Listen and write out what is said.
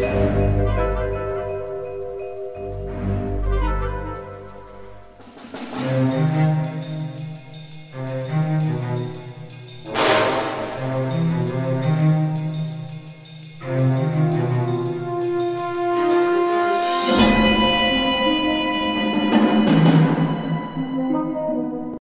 Música